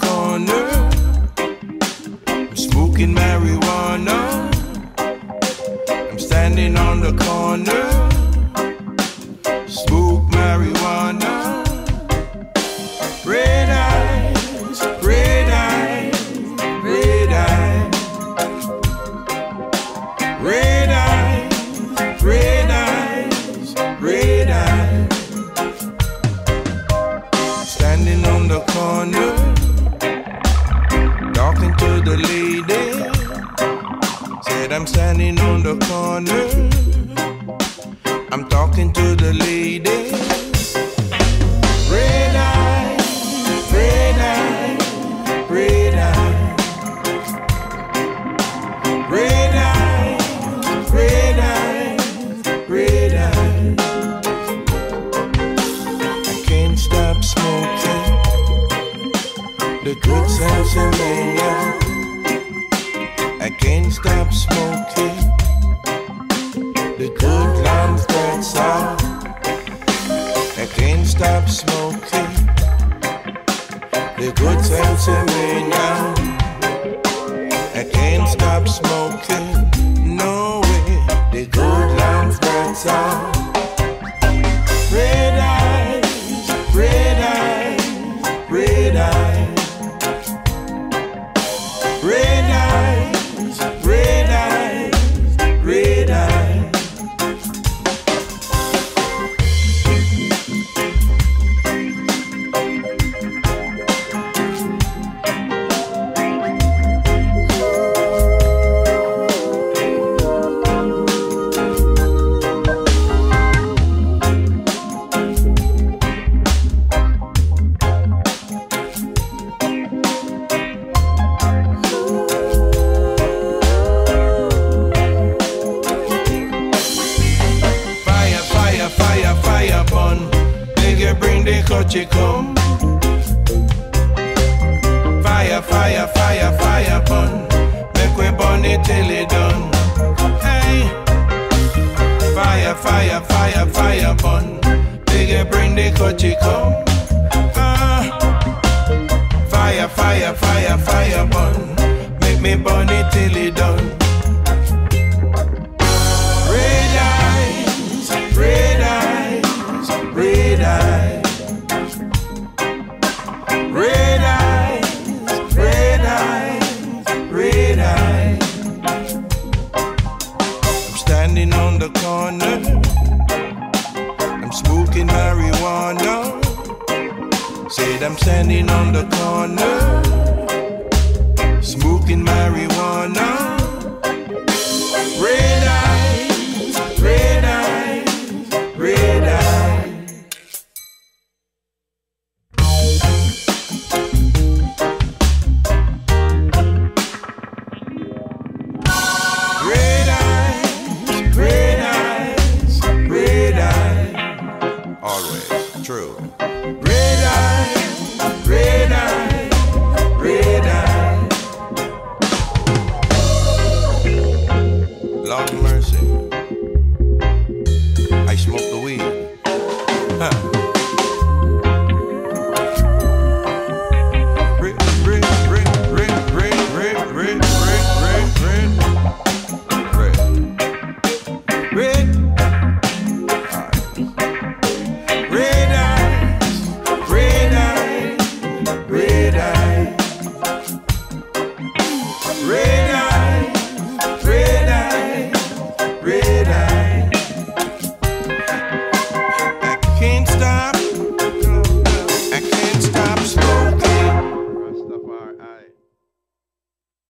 corner. I'm smoking marijuana. I'm standing on the corner. Said I'm standing on the corner. I'm talking to the lady. Red red red. Red red red. I can't stop smoking the good Sensimania. I can't stop smoking the good Lamfred sound. I can't stop smoking the good Sensimania. I can't stop smoking. Coachy come. Fire, fire, fire, fire burn. Make we burn it till it done. Hey. Fire, fire, fire, fire burn. You bring the coachy come. Ah. Fire, fire, fire, fire burn. Make me burn it till it done. Red eyes, red eyes, red eyes. I'm standing on the corner. I'm smoking marijuana. Said I'm standing on the corner. true. Red eye, red eye, red eye. Long